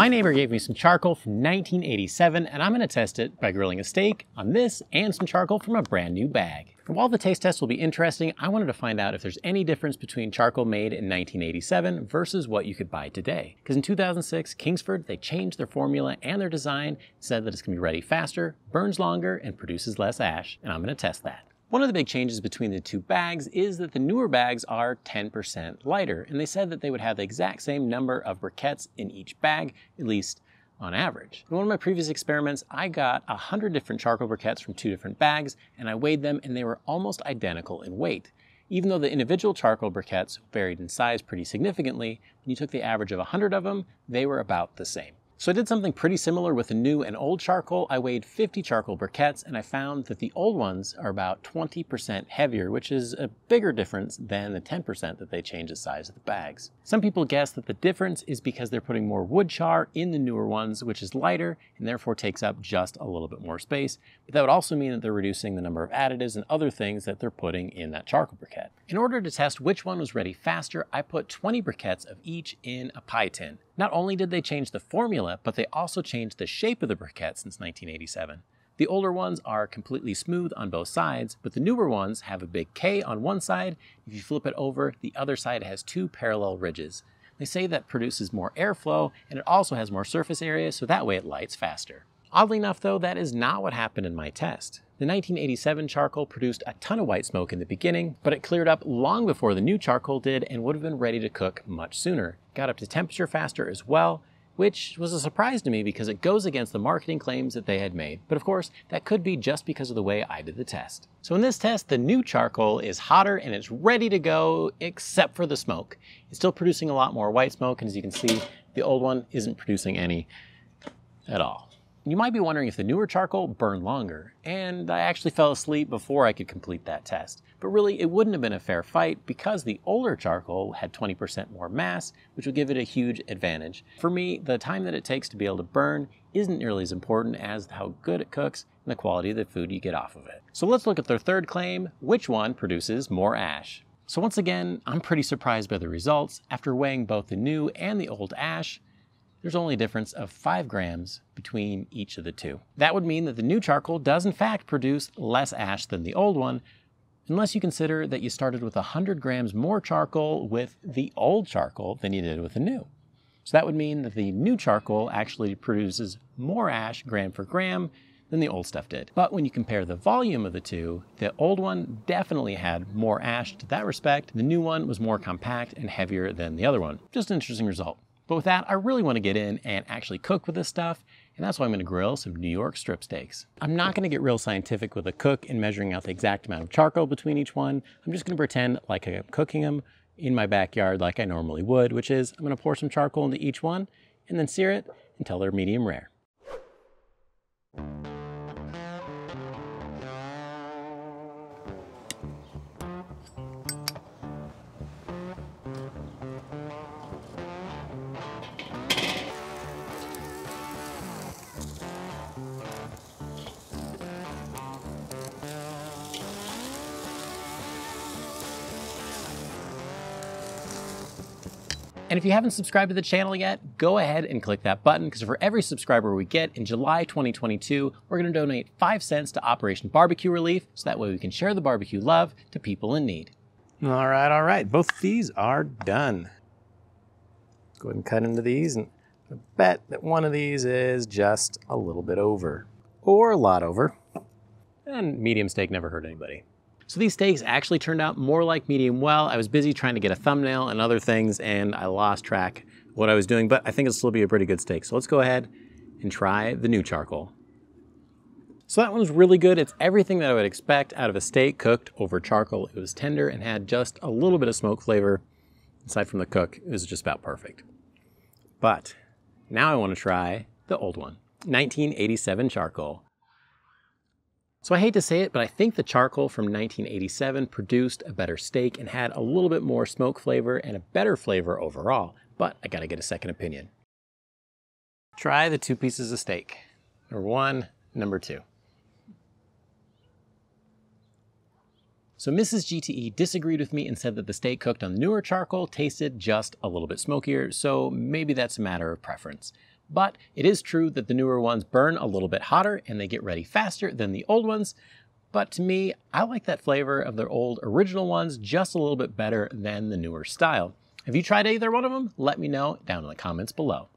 My neighbor gave me some charcoal from 1987 and I'm going to test it by grilling a steak on this and some charcoal from a brand new bag. And while the taste test will be interesting, I wanted to find out if there's any difference between charcoal made in 1987 versus what you could buy today. Because in 2006, Kingsford, they changed their formula and their design, said that it's to be ready faster, burns longer, and produces less ash, and I'm going to test that. One of the big changes between the two bags is that the newer bags are 10% lighter, and they said that they would have the exact same number of briquettes in each bag, at least on average. In one of my previous experiments, I got 100 different charcoal briquettes from two different bags, and I weighed them and they were almost identical in weight. Even though the individual charcoal briquettes varied in size pretty significantly, when you took the average of 100 of them, they were about the same. So I did something pretty similar with the new and old charcoal. I weighed 50 charcoal briquettes and I found that the old ones are about 20% heavier, which is a bigger difference than the 10% that they change the size of the bags. Some people guess that the difference is because they're putting more wood char in the newer ones, which is lighter and therefore takes up just a little bit more space. But that would also mean that they're reducing the number of additives and other things that they're putting in that charcoal briquette. In order to test which one was ready faster, I put 20 briquettes of each in a pie tin. Not only did they change the formula, but they also changed the shape of the briquette since 1987. The older ones are completely smooth on both sides, but the newer ones have a big K on one side. If you flip it over, the other side has two parallel ridges. They say that produces more airflow and it also has more surface area, so that way it lights faster. Oddly enough though, that is not what happened in my test. The 1987 charcoal produced a ton of white smoke in the beginning, but it cleared up long before the new charcoal did and would have been ready to cook much sooner. Got up to temperature faster as well, which was a surprise to me because it goes against the marketing claims that they had made. But of course, that could be just because of the way I did the test. So in this test, the new charcoal is hotter and it's ready to go, except for the smoke. It's still producing a lot more white smoke, and as you can see, the old one isn't producing any at all. You might be wondering if the newer charcoal burned longer, and I actually fell asleep before I could complete that test. But really, it wouldn't have been a fair fight because the older charcoal had 20% more mass, which would give it a huge advantage. For me, the time that it takes to be able to burn isn't nearly as important as how good it cooks and the quality of the food you get off of it. So let's look at their third claim, which one produces more ash? So once again, I'm pretty surprised by the results. After weighing both the new and the old ash, there's only a difference of 5 grams between each of the two. That would mean that the new charcoal does in fact produce less ash than the old one, unless you consider that you started with 100 grams more charcoal with the old charcoal than you did with the new. So that would mean that the new charcoal actually produces more ash gram for gram than the old stuff did. But when you compare the volume of the two, the old one definitely had more ash to that respect. The new one was more compact and heavier than the other one. Just an interesting result. But with that, I really want to get in and actually cook with this stuff, and that's why I'm going to grill some New York strip steaks. I'm not going to get real scientific with a cook and measuring out the exact amount of charcoal between each one. I'm just going to pretend like I'm cooking them in my backyard like I normally would, which is I'm going to pour some charcoal into each one and then sear it until they're medium rare. And if you haven't subscribed to the channel yet, go ahead and click that button because for every subscriber we get in July 2022, we're going to donate 5 cents to Operation Barbecue Relief so that way we can share the barbecue love to people in need. All right, all right. Both these are done. Go ahead and cut into these and I bet that one of these is just a little bit over or a lot over. And medium steak never hurt anybody. So these steaks actually turned out more like medium well. I was busy trying to get a thumbnail and other things and I lost track what I was doing, but I think it'll still be a pretty good steak. So let's go ahead and try the new charcoal. So that one was really good. It's everything that I would expect out of a steak cooked over charcoal. It was tender and had just a little bit of smoke flavor. Aside from the cook, it was just about perfect. But now I want to try the old one, 1987 charcoal. So I hate to say it, but I think the charcoal from 1987 produced a better steak and had a little bit more smoke flavor and a better flavor overall, but I gotta get a second opinion. Try the two pieces of steak. Number one, number two. So Mrs. GTE disagreed with me and said that the steak cooked on newer charcoal tasted just a little bit smokier, so maybe that's a matter of preference. But it is true that the newer ones burn a little bit hotter and they get ready faster than the old ones. But to me, I like that flavor of the old original ones just a little bit better than the newer style. Have you tried either one of them? Let me know down in the comments below.